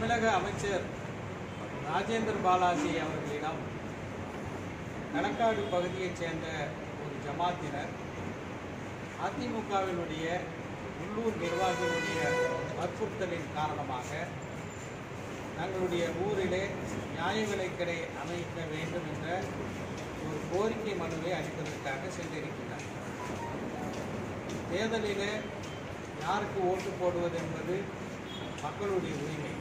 தமிழக அமைச்சர் ராஜேந்திர பாலாஜி அவர்களிடம் களக்காடு பகுதியைச் சேர்ந்த ஒரு ஜமாத்தினர் அதிமுகவினுடைய உள்ளூர் நிர்வாகிகளுடைய வற்புறுத்தலின் காரணமாக தங்களுடைய ஊரிலே நியாய விலைக்கடை அமைக்க வேண்டும் என்ற ஒரு கோரிக்கை மனுவை அளிப்பதற்காக சென்றிருக்கிறார். தேர்தலிலே யாருக்கு ஓட்டு போடுவது என்பது மக்களுடைய உரிமை.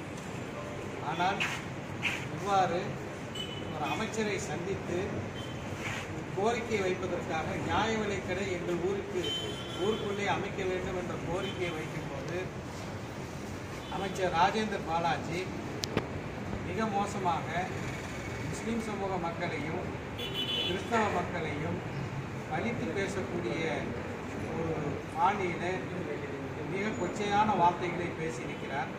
ஆனால் இவ்வாறு ஒரு அமைச்சரை சந்தித்து கோரிக்கை வைப்பதற்காக நியாய விலைக்கடை எங்கள் ஊருக்கு ஊருக்குள்ளே அமைக்க வேண்டும் என்ற கோரிக்கையை வைக்கும்போது அமைச்சர் ராஜேந்திர பாலாஜி மிக மோசமாக முஸ்லீம் சமூக மக்களையும் கிறிஸ்தவ மக்களையும் பழித்து பேசக்கூடிய ஒரு பாணியில் மிக கொச்சையான வார்த்தைகளை பேசியிருக்கிறார்.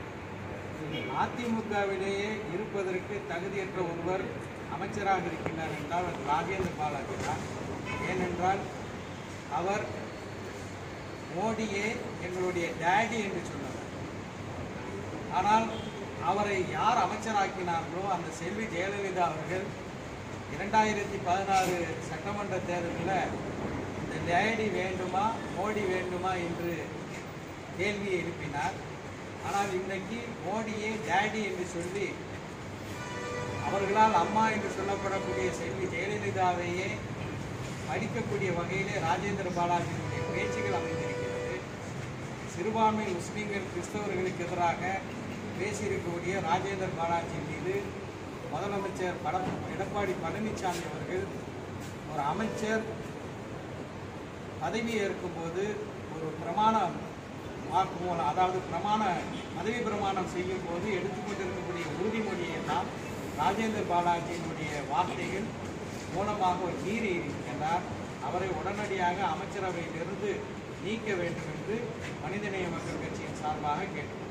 அதிமுகவிலேயே இருப்பதற்கு தகுதியற்ற ஒருவர் அமைச்சராக இருக்கின்றார் என்றால் அது ராஜேந்திர பாலாஜி தான். ஏனென்றால் அவர் மோடியே எங்களுடைய டேடி என்று சொன்னவர் ஆனால் அவரை யார் அமைச்சராக்கினார்களோ அந்த செல்வி ஜெயலலிதா அவர்கள் இரண்டாயிரத்தி பதினாறு சட்டமன்ற தேர்தலில் இந்த டேடி வேண்டுமா மோடி வேண்டுமா என்று கேள்வியை எழுப்பினார். ஆனால் இன்றைக்கு மோடியே டேடி என்று சொல்லி அவர்களால் அம்மா என்று சொல்லப்படக்கூடிய செல்வி ஜெயலலிதாவையே படிக்கக்கூடிய வகையிலே ராஜேந்திர பாலாஜியினுடைய பேச்சுகள் அமைந்திருக்கிறது. சிறுபான்மை முஸ்லீம்கள் கிறிஸ்தவர்களுக்கு எதிராக பேசியிருக்கக்கூடிய ராஜேந்திர பாலாஜி மீது முதலமைச்சர் பட எடப்பாடி பழனிசாமி அவர்கள் ஒரு அமைச்சர் பதவி ஏற்கும்போது ஒரு பிரமாணம் வாக்குமூலம் அதாவது பிரமாண பதவி பிரமாணம் செய்யும் போது எடுத்துக்கொண்டிருக்கக்கூடிய உறுதிமொழியை எல்லாம் ராஜேந்திர பாலாஜியினுடைய வார்த்தைகள் மூலமாக மீறி இருக்கின்றார். அவரை உடனடியாக அமைச்சரவையிலிருந்து நீக்க வேண்டும் என்று மனிதநேய மக்கள் கட்சியின் சார்பாக கேட்டுக்கொண்டார்